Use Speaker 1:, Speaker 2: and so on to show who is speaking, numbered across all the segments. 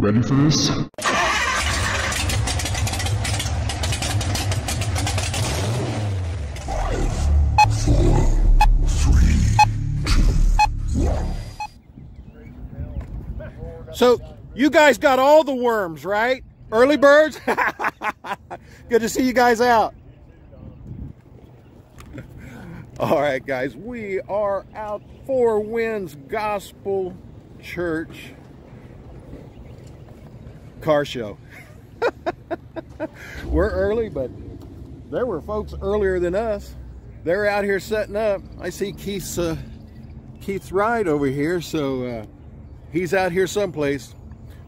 Speaker 1: Ready for this?
Speaker 2: So you guys got all the worms, right? Early birds? Good to see you guys out. All right, guys, we are out Four Winds Gospel Church car show. We're early, but there were folks earlier than us. They're out here setting up. I see Keith's uh, Keith's ride over here, so uh, he's out here someplace.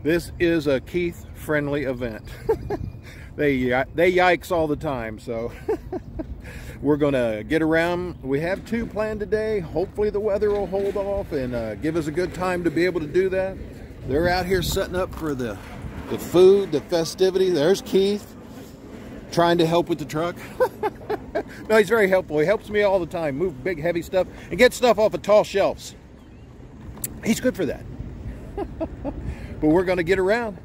Speaker 2: This is a Keith friendly event. they they yikes all the time, so we're gonna get around. We have two planned today. Hopefully the weather will hold off and uh, give us a good time to be able to do that. They're out here setting up for the the food, the festivity. There's Keith trying to help with the truck. no, he's very helpful. He helps me all the time, move big, heavy stuff and get stuff off of tall shelves. He's good for that. but we're going to get around.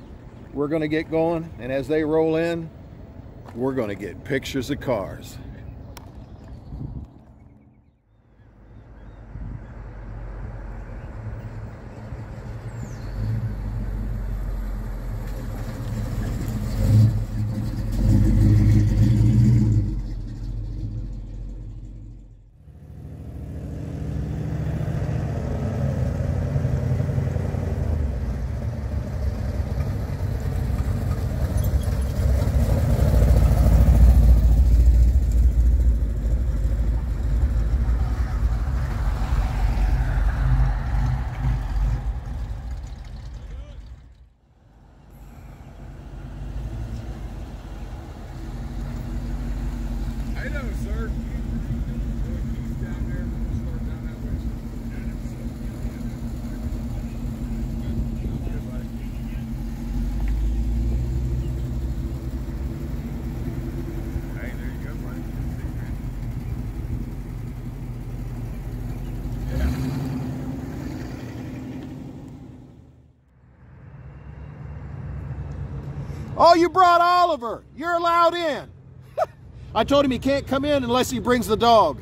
Speaker 2: We're going to get going. And as they roll in, we're going to get pictures of cars. Oh, you brought Oliver. You're allowed in. I told him he can't come in unless he brings the dog.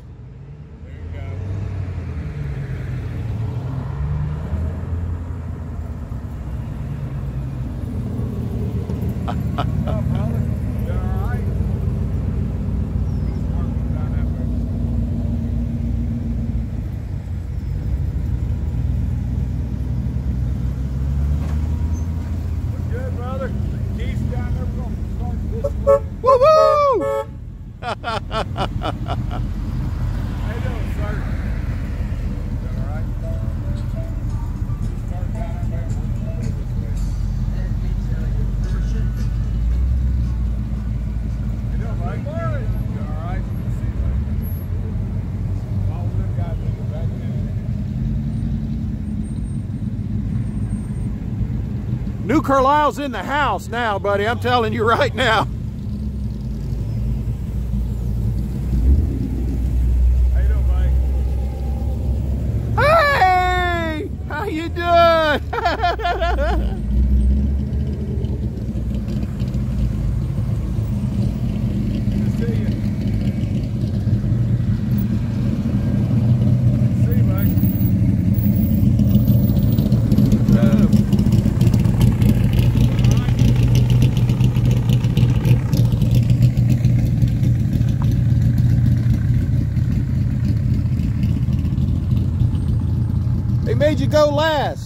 Speaker 2: Carlisle's in the house now, buddy. I'm telling you right now. Hey! How you doing? They made you go last.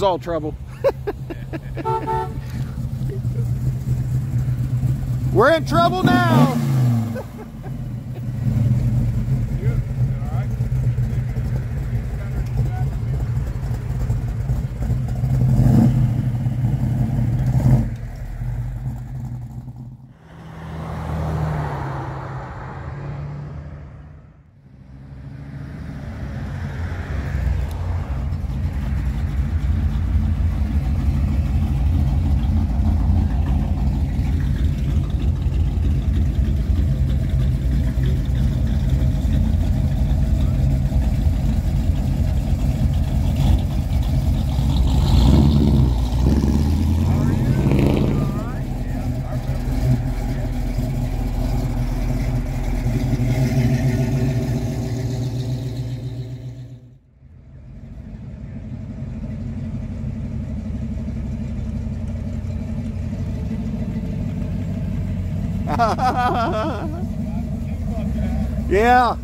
Speaker 2: is
Speaker 3: all
Speaker 2: trouble. We're in trouble now.
Speaker 3: yeah.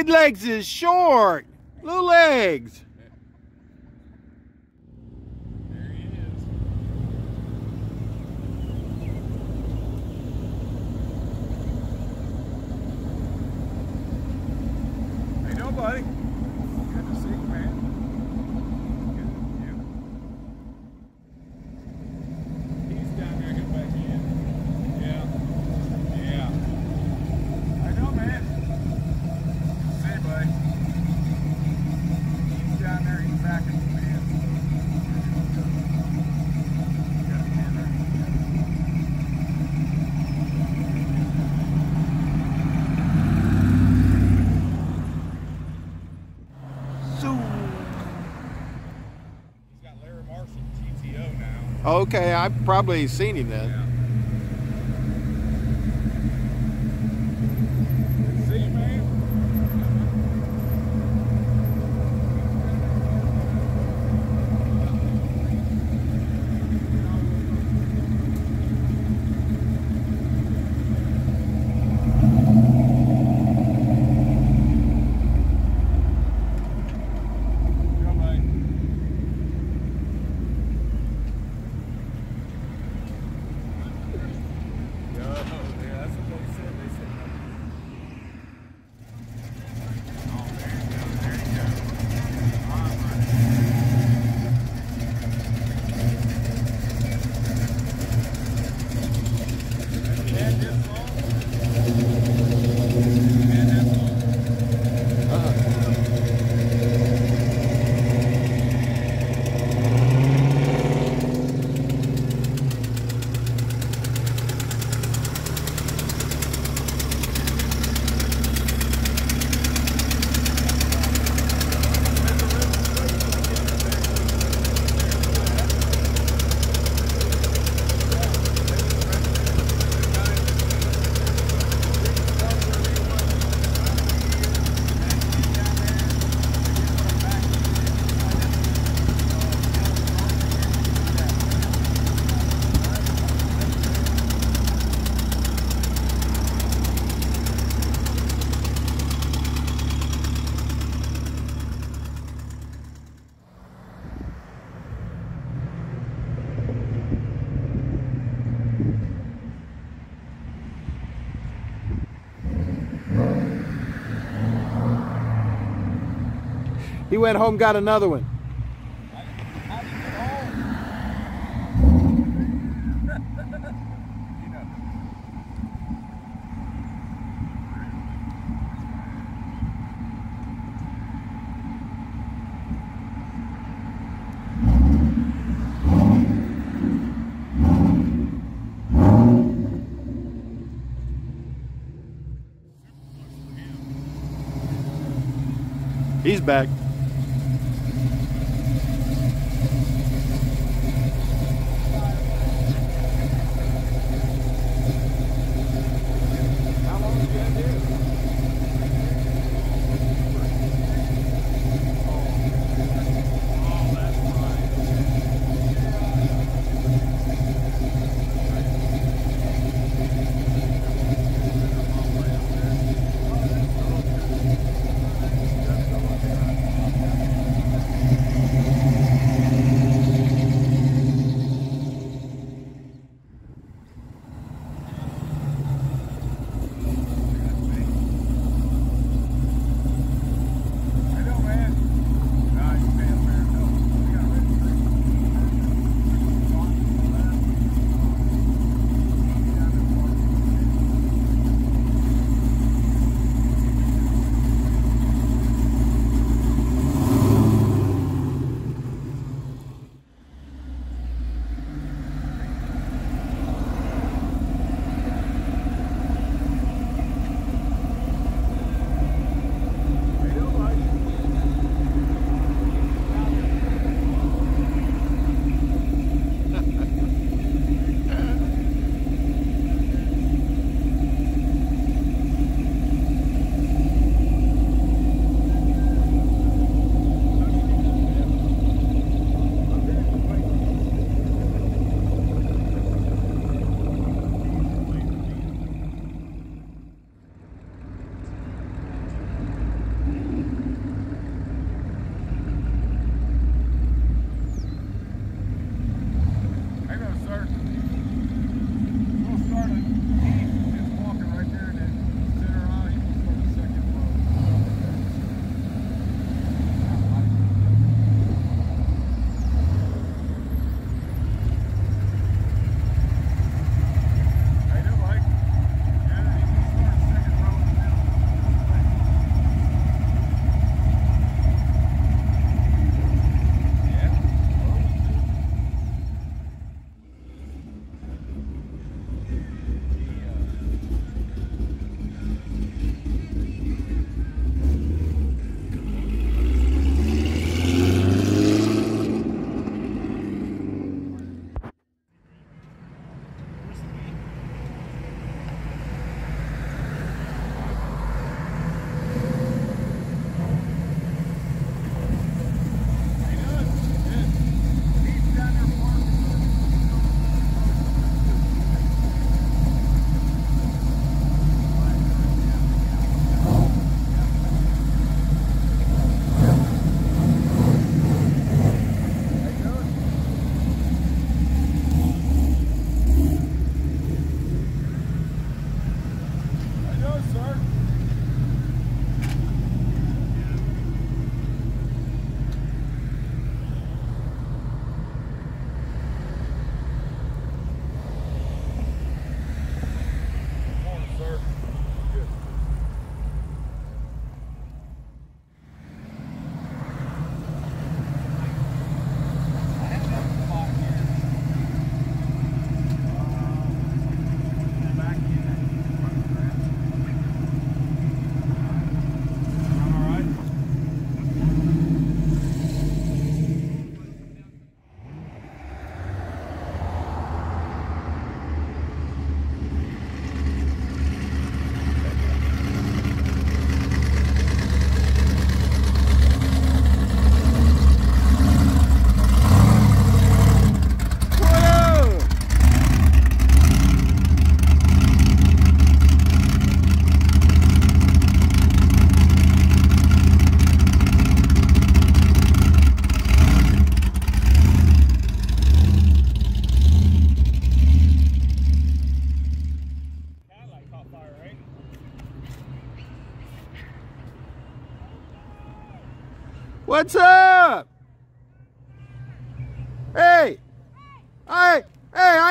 Speaker 2: Kid legs is short. Little legs. okay, I've probably seen him then.
Speaker 3: Yeah. He went home, got another one.
Speaker 2: You you.
Speaker 3: He's back.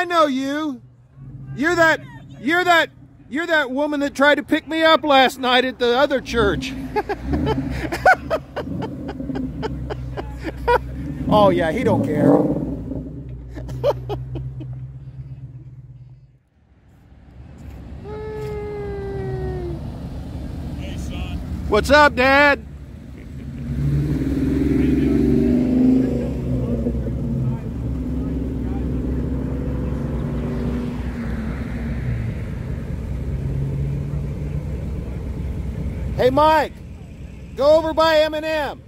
Speaker 2: I know you. You're that, you're that, you're that woman that tried to pick me up last night at the other church. oh yeah, he don't care. What's up, Dad? Hey, Mike, go over by M&M.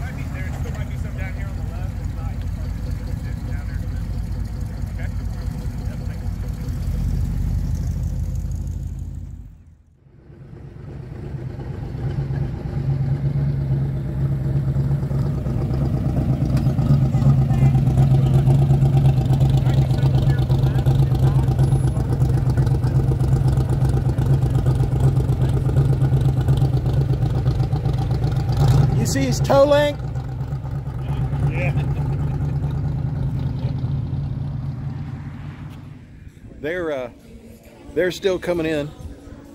Speaker 4: Might be there. Still might be some down here on the left. If not, you can probably look at it down there. Okay. Yep, thank you.
Speaker 2: You see his toe length?
Speaker 4: Yeah.
Speaker 2: They're uh, they're still coming in,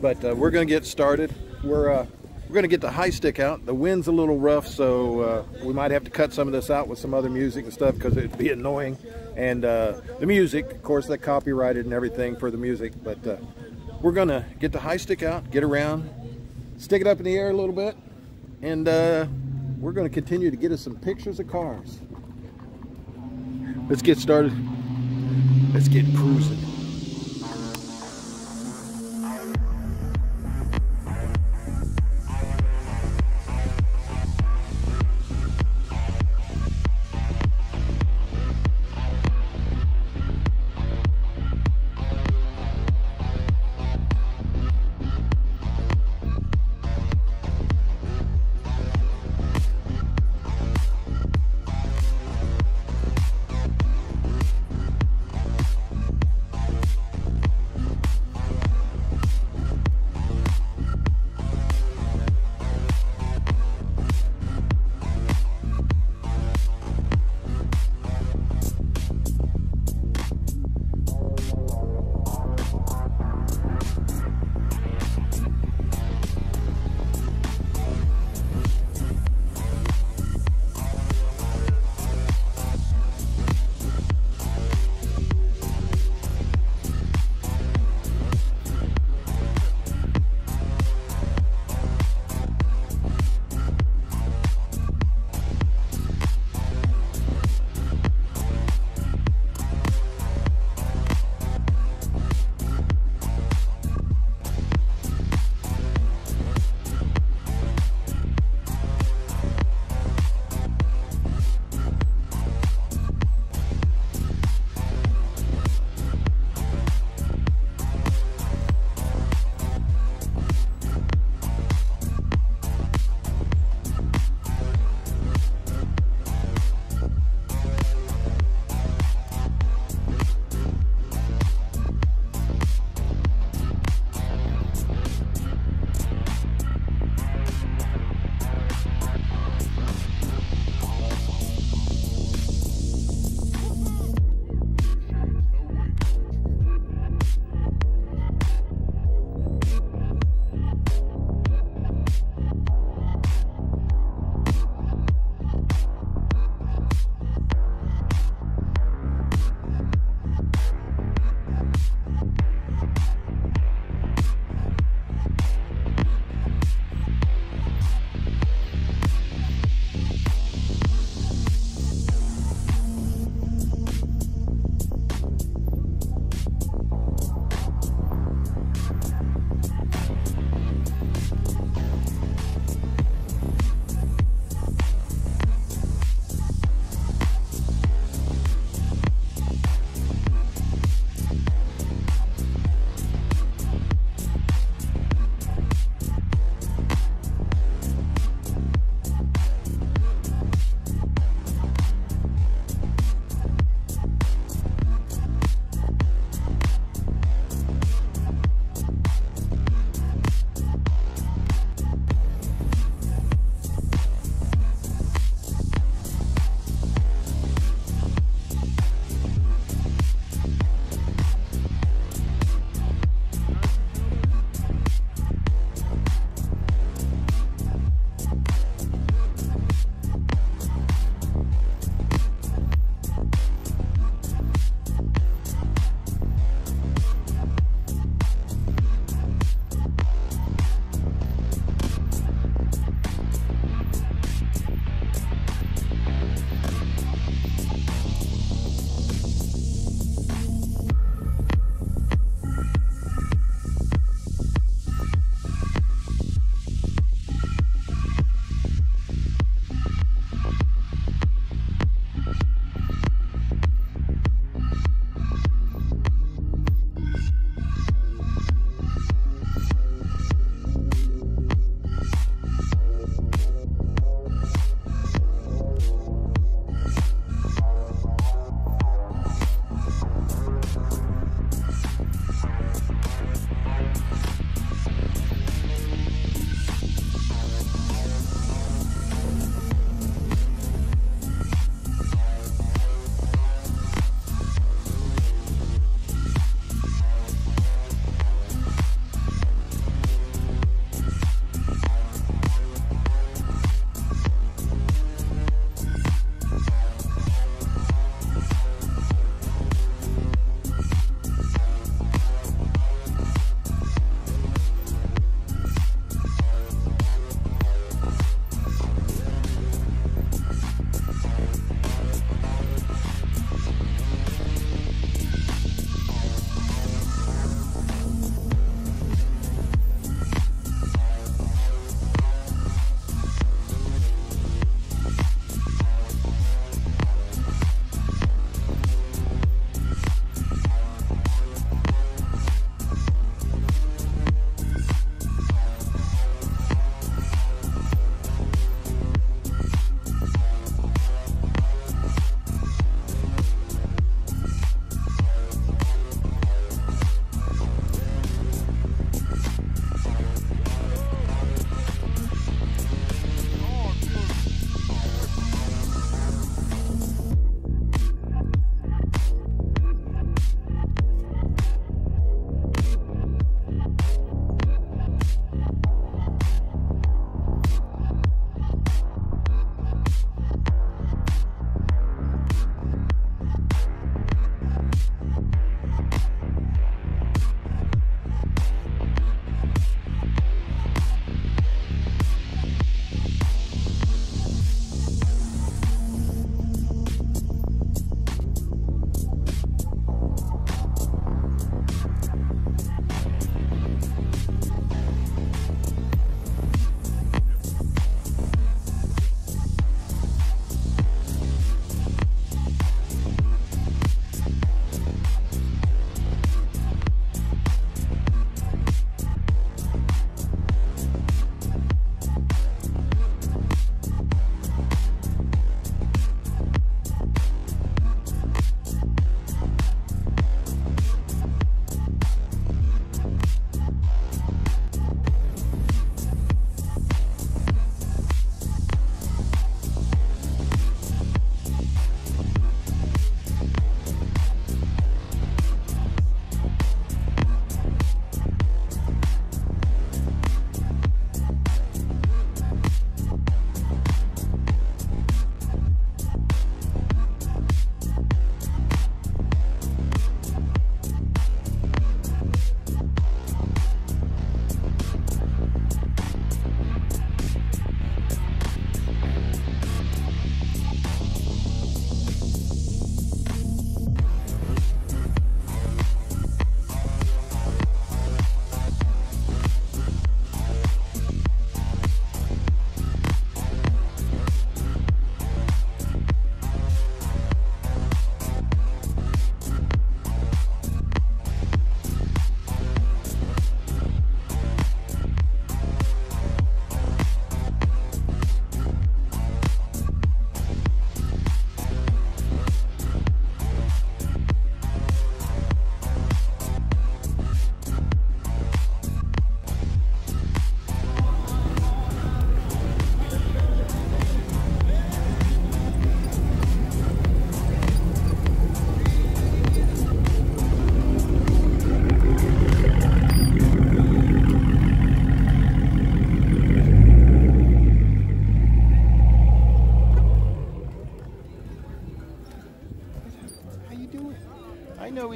Speaker 2: but uh, we're going to get started. We're uh, we're going to get the high stick out. The wind's a little rough, so uh, we might have to cut some of this out with some other music and stuff because it'd be annoying. And uh, the music, of course, that copyrighted and everything for the music. But uh, we're going to get the high stick out, get around, stick it up in the air a little bit, and uh, we're going to continue to get us some pictures of cars. Let's get started. Let's get cruising.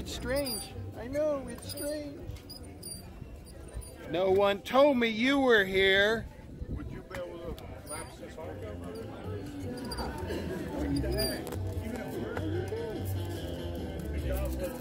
Speaker 2: it's strange. I know, it's strange. No one told me you were here.
Speaker 3: Would you be able to this